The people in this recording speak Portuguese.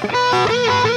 Música